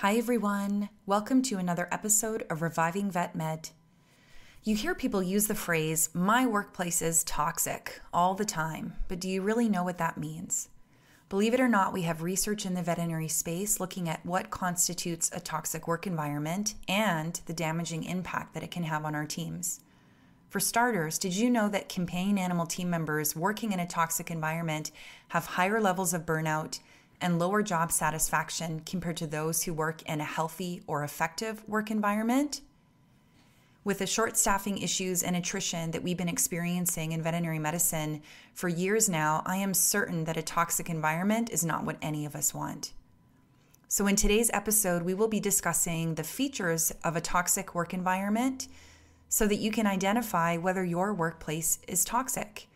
Hi, everyone. Welcome to another episode of Reviving Vet Med. You hear people use the phrase, my workplace is toxic, all the time, but do you really know what that means? Believe it or not, we have research in the veterinary space looking at what constitutes a toxic work environment and the damaging impact that it can have on our teams. For starters, did you know that companion animal team members working in a toxic environment have higher levels of burnout and lower job satisfaction compared to those who work in a healthy or effective work environment. With the short staffing issues and attrition that we've been experiencing in veterinary medicine for years now, I am certain that a toxic environment is not what any of us want. So, in today's episode, we will be discussing the features of a toxic work environment so that you can identify whether your workplace is toxic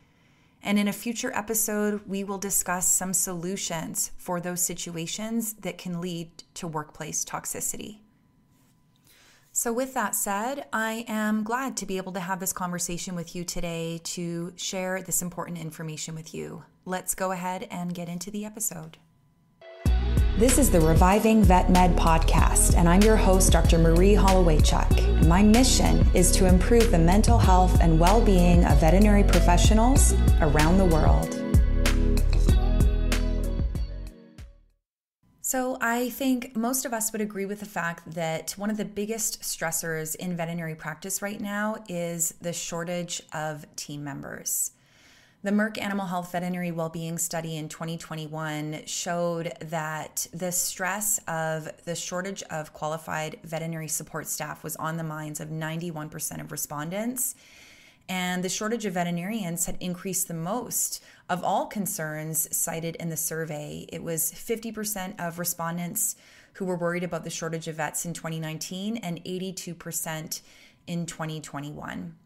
and in a future episode, we will discuss some solutions for those situations that can lead to workplace toxicity. So, with that said, I am glad to be able to have this conversation with you today to share this important information with you. Let's go ahead and get into the episode. This is the Reviving Vet Med podcast, and I'm your host, Dr. Marie Holowaychuk. My mission is to improve the mental health and well being of veterinary professionals around the world. So, I think most of us would agree with the fact that one of the biggest stressors in veterinary practice right now is the shortage of team members. The Merck Animal Health Veterinary Wellbeing Study in 2021 showed that the stress of the shortage of qualified veterinary support staff was on the minds of 91% of respondents. And the shortage of veterinarians had increased the most of all concerns cited in the survey. It was 50% of respondents who were worried about the shortage of vets in 2019 and 82% in 2021.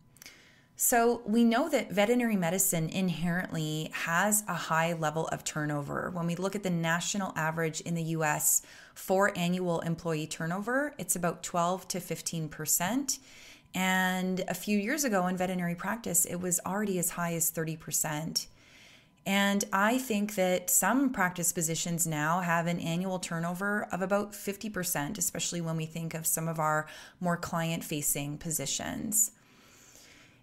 So, we know that veterinary medicine inherently has a high level of turnover. When we look at the national average in the US for annual employee turnover, it's about 12 to 15%. And a few years ago in veterinary practice, it was already as high as 30%. And I think that some practice positions now have an annual turnover of about 50%, especially when we think of some of our more client facing positions.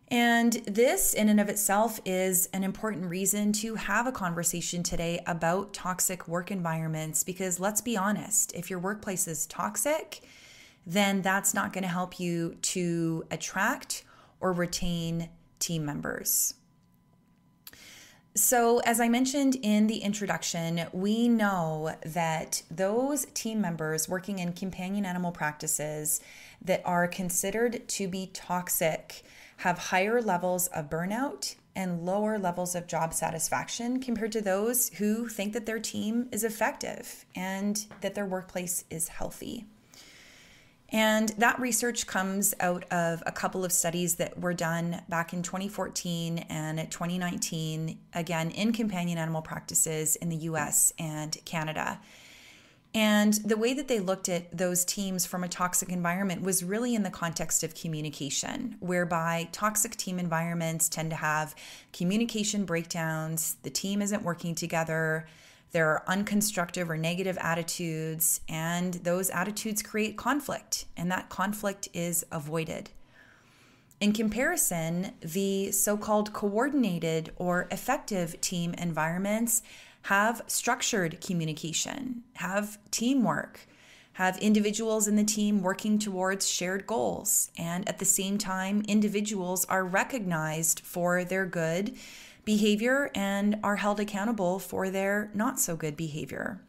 And this, in and of itself, is an important reason to have a conversation today about toxic work environments. Because let's be honest, if your workplace is toxic, then that's not going to help you to attract or retain team members. So, as I mentioned in the introduction, we know that those team members working in companion animal practices that are considered to be toxic have higher levels of burnout and lower levels of job satisfaction compared to those who think that their team is effective and that their workplace is healthy. And that research comes out of a couple of studies that were done back in 2014 and 2019, again, in companion animal practices in the US and Canada. And the way that they looked at those teams from a toxic environment was really in the context of communication, whereby toxic team environments tend to have communication breakdowns, the team isn't working together, there are unconstructive or negative attitudes, and those attitudes create conflict, and that conflict is avoided. In comparison, the so called coordinated or effective team environments have structured communication, have teamwork, have individuals in the team working towards shared goals. And at the same time, individuals are recognized for their good behavior and are held accountable for their not so good behavior.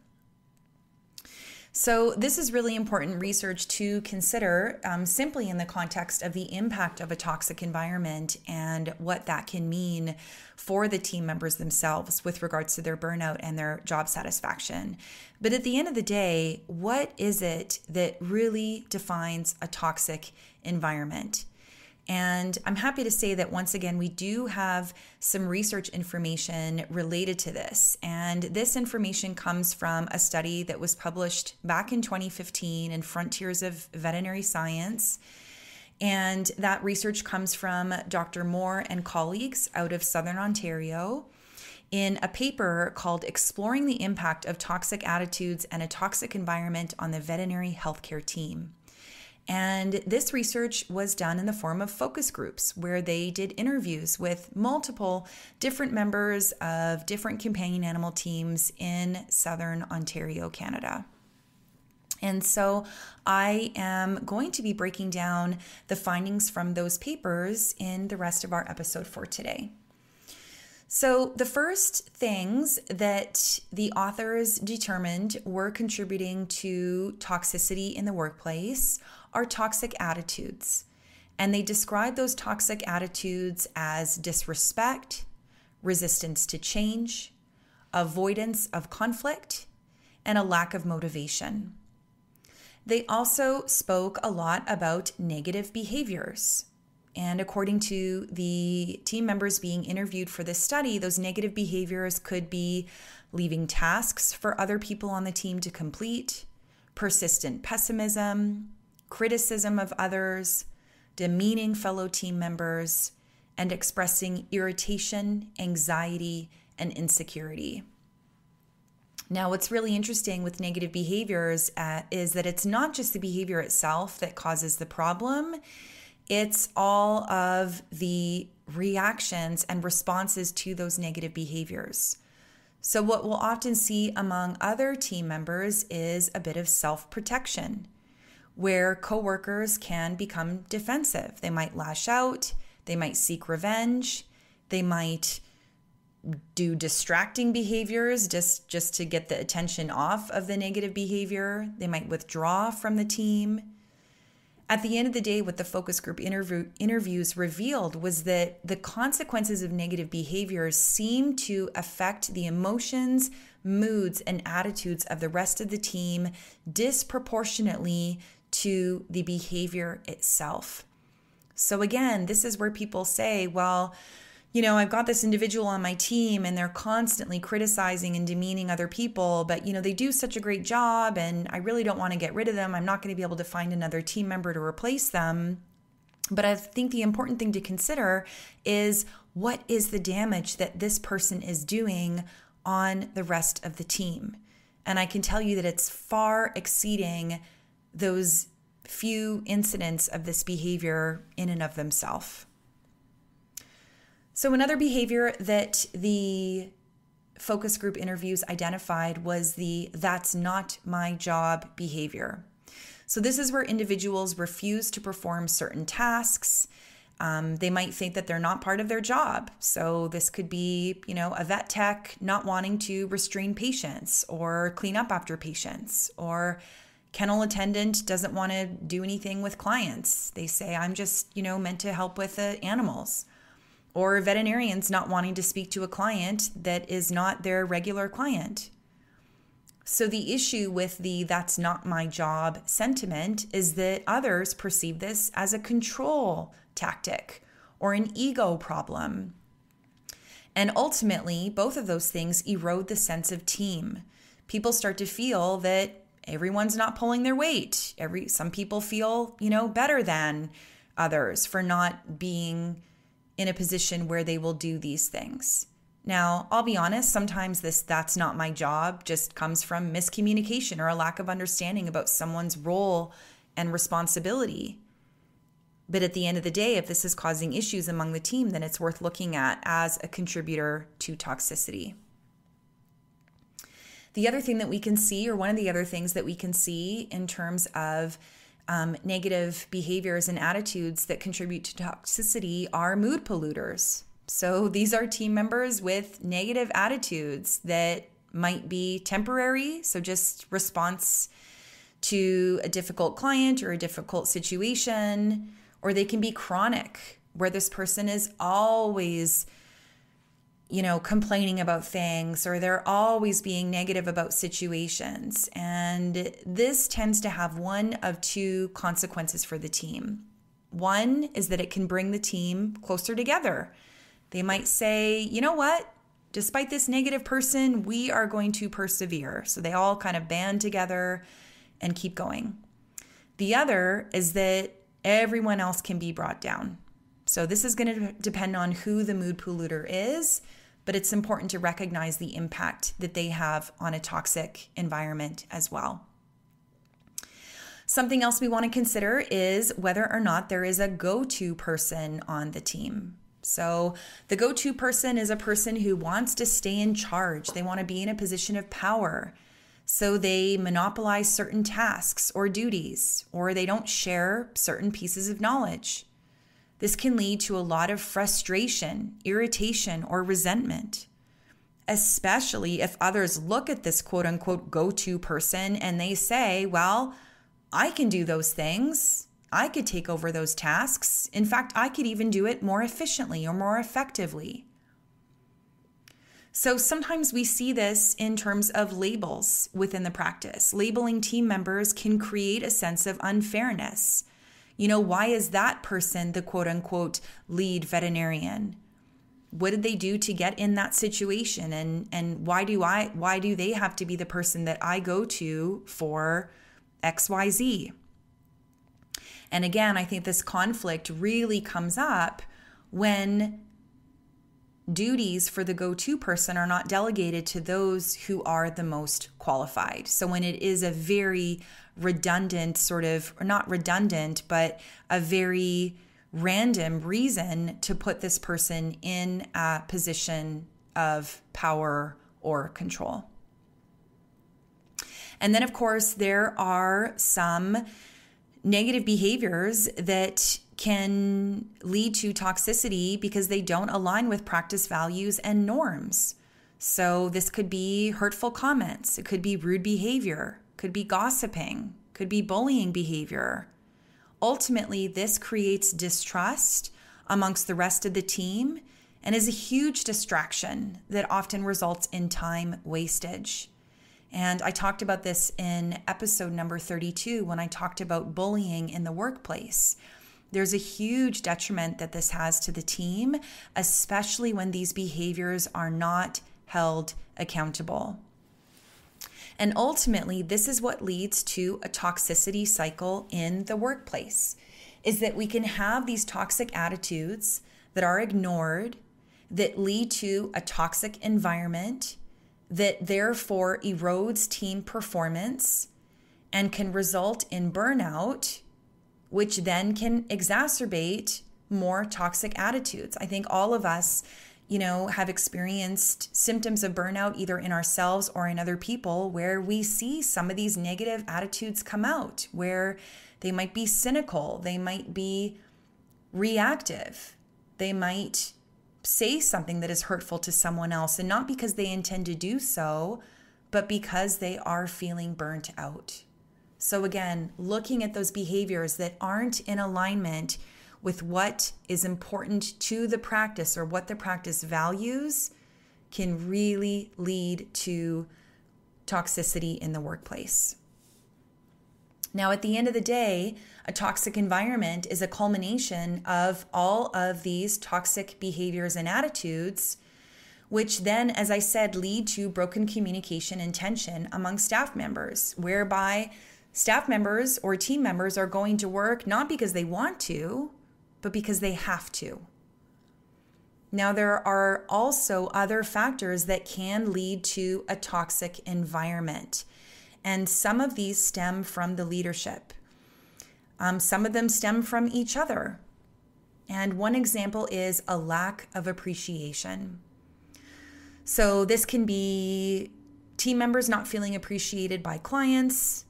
So, this is really important research to consider um, simply in the context of the impact of a toxic environment and what that can mean for the team members themselves with regards to their burnout and their job satisfaction. But at the end of the day, what is it that really defines a toxic environment? And I'm happy to say that once again, we do have some research information related to this. And this information comes from a study that was published back in 2015 in Frontiers of Veterinary Science. And that research comes from Dr. Moore and colleagues out of Southern Ontario. in a paper called Exploring the Impact of Toxic Attitudes and a Toxic Environment on the Veterinary Healthcare Team. And this research was done in the form of focus groups where they did interviews with multiple different members of different companion animal teams in southern Ontario, Canada. And so I am going to be breaking down the findings from those papers in the rest of our episode for today. So, the first things that the authors determined were contributing to toxicity in the workplace are toxic attitudes. And they describe those toxic attitudes as disrespect, resistance to change, avoidance of conflict, and a lack of motivation. They also spoke a lot about negative behaviors. And according to the team members being interviewed for this study, those negative behaviors could be leaving tasks for other people on the team to complete, persistent pessimism, criticism of others, demeaning fellow team members, and expressing irritation, anxiety, and insecurity. Now, what's really interesting with negative behaviors uh, is that it's not just the behavior itself that causes the problem, it's all of the reactions and responses to those negative behaviors. So, what we'll often see among other team members is a bit of self protection, where coworkers can become defensive. They might lash out, they might seek revenge, they might do distracting behaviors just just to get the attention off of the negative behavior. They might withdraw from the team. At the end of the day, what the focus group interview, interviews revealed was that the consequences of negative behaviors seem to affect the emotions, moods, and attitudes of the rest of the team disproportionately to the behavior itself. So, again, this is where people say, well, you know, I've got this individual on my team and they're constantly criticizing and demeaning other people, but, you know, they do such a great job and I really don't want to get rid of them. I'm not going to be able to find another team member to replace them. But I think the important thing to consider is what is the damage that this person is doing on the rest of the team? And I can tell you that it's far exceeding those few incidents of this behavior in and of themselves. So, another behavior that the focus group interviews identified was the that's not my job behavior. So, this is where individuals refuse to perform certain tasks. Um, they might think that they're not part of their job. So, this could be, you know, a vet tech not wanting to restrain patients or clean up after patients, or kennel attendant doesn't want to do anything with clients. They say, I'm just, you know, meant to help with the animals or veterinarians not wanting to speak to a client that is not their regular client. So, the issue with the that's not my job sentiment is that others perceive this as a control tactic or an ego problem. And ultimately, both of those things erode the sense of team. People start to feel that everyone's not pulling their weight. Every some people feel, you know, better than others for not being in a position where they will do these things. Now, I'll be honest, sometimes this that's not my job just comes from miscommunication or a lack of understanding about someone's role and responsibility. But at the end of the day, if this is causing issues among the team, then it's worth looking at as a contributor to toxicity. The other thing that we can see, or one of the other things that we can see in terms of um, negative behaviors and attitudes that contribute to toxicity are mood polluters. So these are team members with negative attitudes that might be temporary, so just response to a difficult client or a difficult situation, or they can be chronic, where this person is always you know, complaining about things or they're always being negative about situations. And this tends to have one of two consequences for the team. One is that it can bring the team closer together. They might say, you know what? Despite this negative person, we are going to persevere. So they all kind of band together and keep going. The other is that everyone else can be brought down. So this is going to depend on who the mood polluter is but it's important to recognize the impact that they have on a toxic environment as well. Something else we want to consider is whether or not there is a go to person on the team. So, the go to person is a person who wants to stay in charge, they want to be in a position of power. So, they monopolize certain tasks or duties, or they don't share certain pieces of knowledge. This can lead to a lot of frustration, irritation, or resentment, especially if others look at this quote unquote go to person and they say, Well, I can do those things. I could take over those tasks. In fact, I could even do it more efficiently or more effectively. So sometimes we see this in terms of labels within the practice. Labeling team members can create a sense of unfairness. You know, why is that person the quote unquote lead veterinarian? What did they do to get in that situation and and why do I why do they have to be the person that I go to for XYZ? And again, I think this conflict really comes up when duties for the go to person are not delegated to those who are the most qualified. So when it is a very redundant, sort of, or not redundant, but a very random reason to put this person in a position of power or control. And then, of course, there are some negative behaviors that can lead to toxicity because they don't align with practice values and norms. So, this could be hurtful comments, it could be rude behavior, could be gossiping, could be bullying behavior. Ultimately, this creates distrust amongst the rest of the team and is a huge distraction that often results in time wastage. And I talked about this in episode number 32 when I talked about bullying in the workplace. There's a huge detriment that this has to the team, especially when these behaviors are not held accountable. And ultimately, this is what leads to a toxicity cycle in the workplace is that we can have these toxic attitudes that are ignored that lead to a toxic environment that therefore erodes team performance and can result in burnout, which then can exacerbate more toxic attitudes. I think all of us, you know, have experienced symptoms of burnout either in ourselves or in other people where we see some of these negative attitudes come out, where they might be cynical, they might be reactive, they might say something that is hurtful to someone else, and not because they intend to do so, but because they are feeling burnt out. So, again, looking at those behaviors that aren't in alignment with what is important to the practice or what the practice values can really lead to toxicity in the workplace. Now, at the end of the day, a toxic environment is a culmination of all of these toxic behaviors and attitudes, which then, as I said, lead to broken communication and tension among staff members, whereby staff members or team members are going to work not because they want to, but because they have to. Now, there are also other factors that can lead to a toxic environment. And some of these stem from the leadership. Um, some of them stem from each other. And one example is a lack of appreciation. So, this can be team members not feeling appreciated by clients,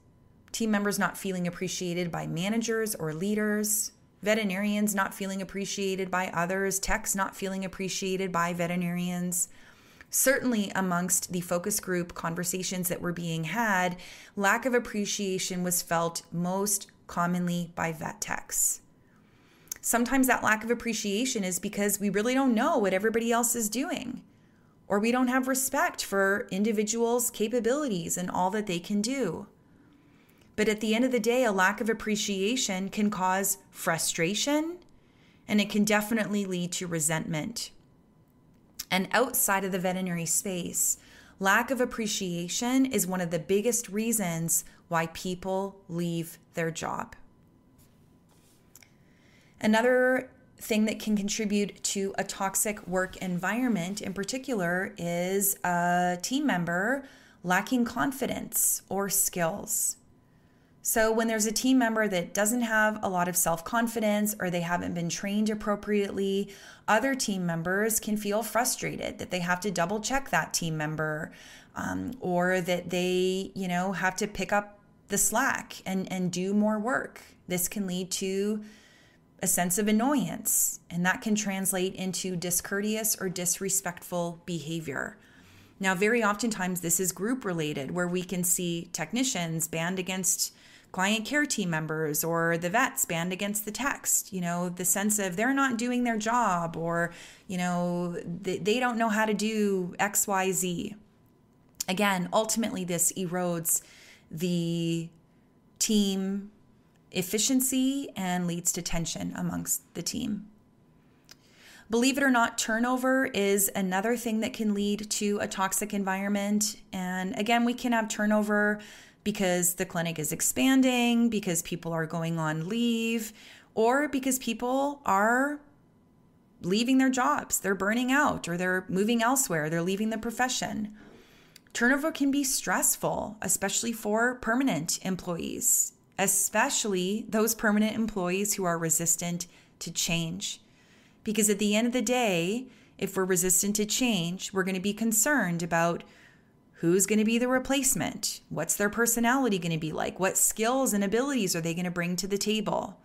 team members not feeling appreciated by managers or leaders, veterinarians not feeling appreciated by others, techs not feeling appreciated by veterinarians certainly amongst the focus group conversations that were being had, lack of appreciation was felt most commonly by vet techs. Sometimes that lack of appreciation is because we really don't know what everybody else is doing, or we don't have respect for individuals' capabilities and all that they can do. But at the end of the day, a lack of appreciation can cause frustration and it can definitely lead to resentment and outside of the veterinary space, lack of appreciation is one of the biggest reasons why people leave their job. Another thing that can contribute to a toxic work environment in particular is a team member lacking confidence or skills. So, when there's a team member that doesn't have a lot of self confidence or they haven't been trained appropriately, other team members can feel frustrated that they have to double check that team member um, or that they, you know, have to pick up the slack and, and do more work. This can lead to a sense of annoyance, and that can translate into discourteous or disrespectful behavior. Now, very oftentimes, this is group related, where we can see technicians band against client care team members or the vets band against the techs. You know, the sense of they're not doing their job or, you know, they, they don't know how to do XYZ. Again, ultimately, this erodes the team efficiency and leads to tension amongst the team. Believe it or not, turnover is another thing that can lead to a toxic environment. And again, we can have turnover because the clinic is expanding, because people are going on leave, or because people are leaving their jobs, they're burning out, or they're moving elsewhere, they're leaving the profession. Turnover can be stressful, especially for permanent employees, especially those permanent employees who are resistant to change. Because at the end of the day, if we're resistant to change, we're going to be concerned about who's going to be the replacement, what's their personality going to be like, what skills and abilities are they going to bring to the table.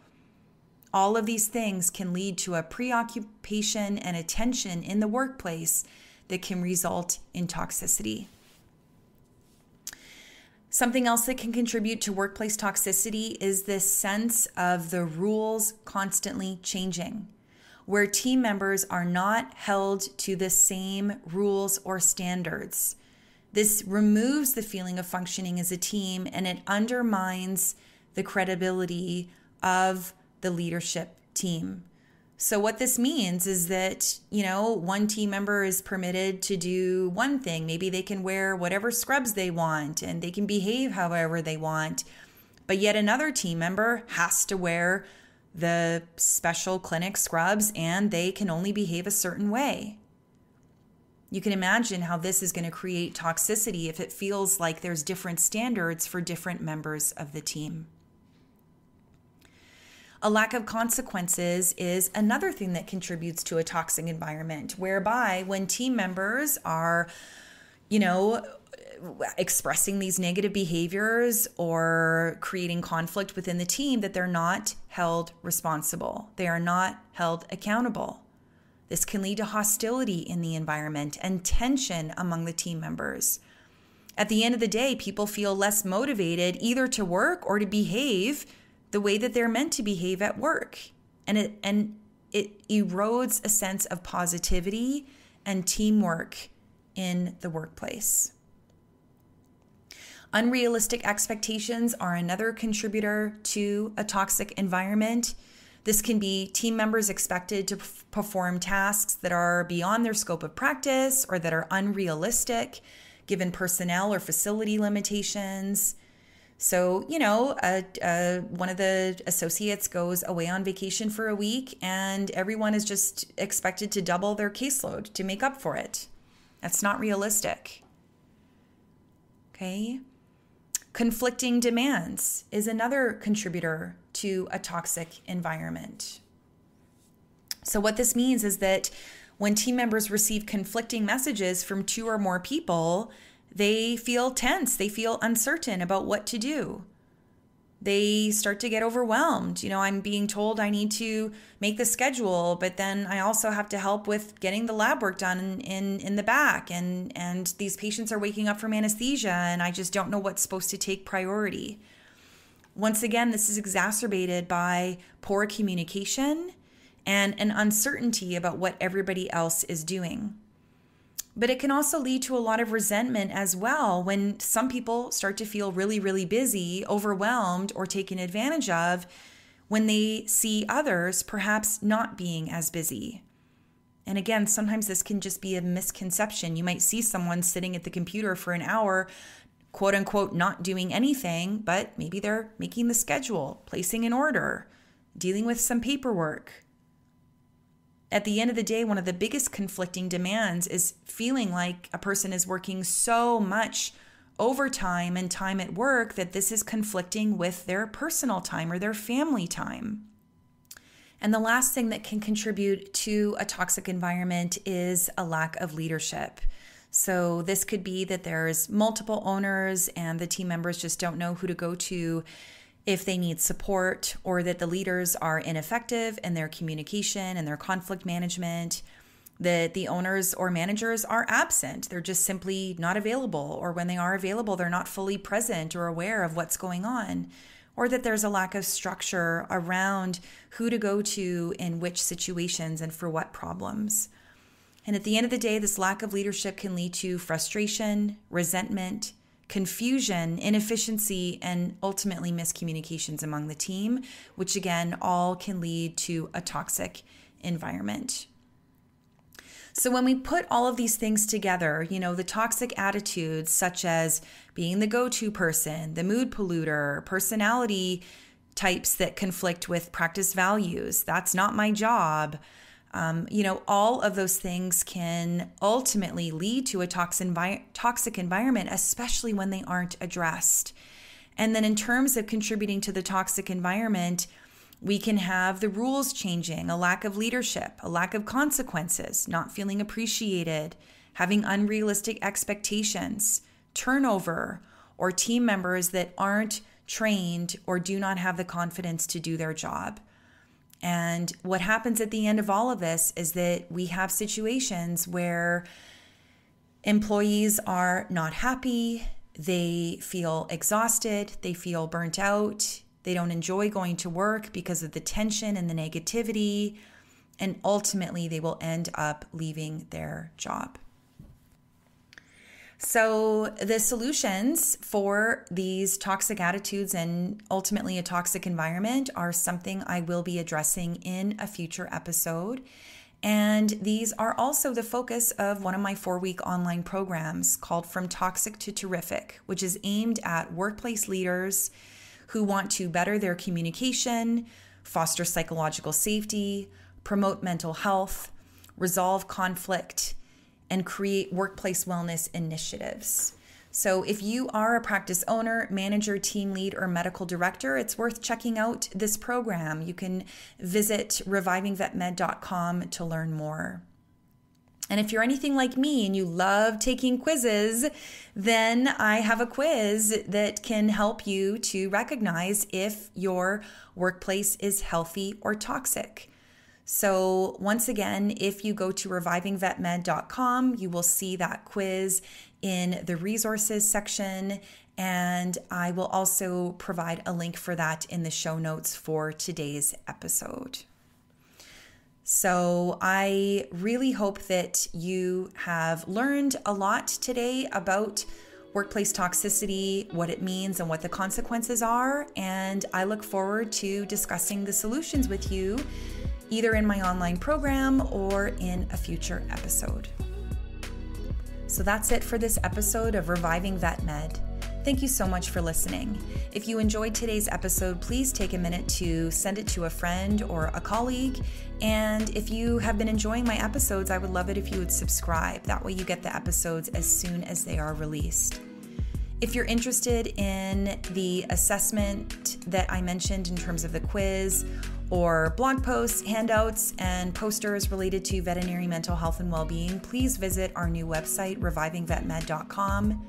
All of these things can lead to a preoccupation and attention in the workplace that can result in toxicity. Something else that can contribute to workplace toxicity is this sense of the rules constantly changing, where team members are not held to the same rules or standards. This removes the feeling of functioning as a team and it undermines the credibility of the leadership team. So, what this means is that, you know, one team member is permitted to do one thing. Maybe they can wear whatever scrubs they want and they can behave however they want. But yet another team member has to wear the special clinic scrubs and they can only behave a certain way. You can imagine how this is going to create toxicity if it feels like there's different standards for different members of the team. A lack of consequences is another thing that contributes to a toxic environment, whereby when team members are, you know, expressing these negative behaviors or creating conflict within the team, that they're not held responsible. They are not held accountable. This can lead to hostility in the environment and tension among the team members. At the end of the day, people feel less motivated either to work or to behave the way that they're meant to behave at work. And it and it erodes a sense of positivity and teamwork in the workplace. Unrealistic expectations are another contributor to a toxic environment. This can be team members expected to perform tasks that are beyond their scope of practice or that are unrealistic given personnel or facility limitations. So, you know, one of the associates goes away on vacation for a week, and everyone is just expected to double their caseload to make up for it. That's not realistic. Okay. Conflicting demands is another contributor to a toxic environment. So, what this means is that when team members receive conflicting messages from two or more people, they feel tense, they feel uncertain about what to do. They start to get overwhelmed. You know, I'm being told I need to make the schedule, but then I also have to help with getting the lab work done in, in, in the back. And, and these patients are waking up from anesthesia, and I just don't know what's supposed to take priority. Once again, this is exacerbated by poor communication and an uncertainty about what everybody else is doing. But it can also lead to a lot of resentment as well when some people start to feel really, really busy, overwhelmed, or taken advantage of when they see others perhaps not being as busy. And again, sometimes this can just be a misconception. You might see someone sitting at the computer for an hour, quote unquote, not doing anything, but maybe they're making the schedule, placing an order, dealing with some paperwork. At the end of the day, one of the biggest conflicting demands is feeling like a person is working so much overtime and time at work that this is conflicting with their personal time or their family time. And the last thing that can contribute to a toxic environment is a lack of leadership. So, this could be that there's multiple owners and the team members just don't know who to go to if they need support, or that the leaders are ineffective in their communication and their conflict management, that the owners or managers are absent. They're just simply not available, or when they are available, they're not fully present or aware of what's going on, or that there's a lack of structure around who to go to in which situations and for what problems. And at the end of the day, this lack of leadership can lead to frustration, resentment, confusion, inefficiency, and ultimately miscommunications among the team, which again, all can lead to a toxic environment. So, when we put all of these things together, you know, the toxic attitudes such as being the go to person, the mood polluter, personality types that conflict with practice values, that's not my job, um, you know, all of those things can ultimately lead to a toxic, toxic environment, especially when they aren't addressed. And then, in terms of contributing to the toxic environment, we can have the rules changing, a lack of leadership, a lack of consequences, not feeling appreciated, having unrealistic expectations, turnover, or team members that aren't trained or do not have the confidence to do their job. And what happens at the end of all of this is that we have situations where employees are not happy, they feel exhausted, they feel burnt out, they don't enjoy going to work because of the tension and the negativity, and ultimately they will end up leaving their job. So, the solutions for these toxic attitudes and ultimately a toxic environment are something I will be addressing in a future episode. And these are also the focus of one of my four week online programs called From Toxic to Terrific, which is aimed at workplace leaders who want to better their communication, foster psychological safety, promote mental health, resolve conflict, and create workplace wellness initiatives. So, if you are a practice owner, manager, team lead, or medical director, it's worth checking out this program. You can visit revivingvetmed.com to learn more. And if you're anything like me and you love taking quizzes, then I have a quiz that can help you to recognize if your workplace is healthy or toxic. So, once again, if you go to revivingvetmed.com, you will see that quiz in the resources section. And I will also provide a link for that in the show notes for today's episode. So, I really hope that you have learned a lot today about workplace toxicity, what it means, and what the consequences are. And I look forward to discussing the solutions with you either in my online program or in a future episode. So that's it for this episode of Reviving Vet Med. Thank you so much for listening. If you enjoyed today's episode, please take a minute to send it to a friend or a colleague. And if you have been enjoying my episodes, I would love it if you would subscribe. That way, you get the episodes as soon as they are released. If you're interested in the assessment that I mentioned in terms of the quiz, or blog posts, handouts, and posters related to veterinary mental health and well being, please visit our new website, revivingvetmed.com.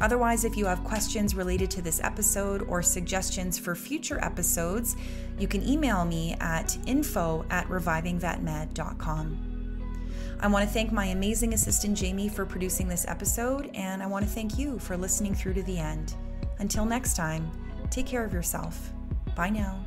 Otherwise, if you have questions related to this episode or suggestions for future episodes, you can email me at info at revivingvetmed.com. I want to thank my amazing assistant Jamie for producing this episode, and I want to thank you for listening through to the end. Until next time, take care of yourself. Bye now.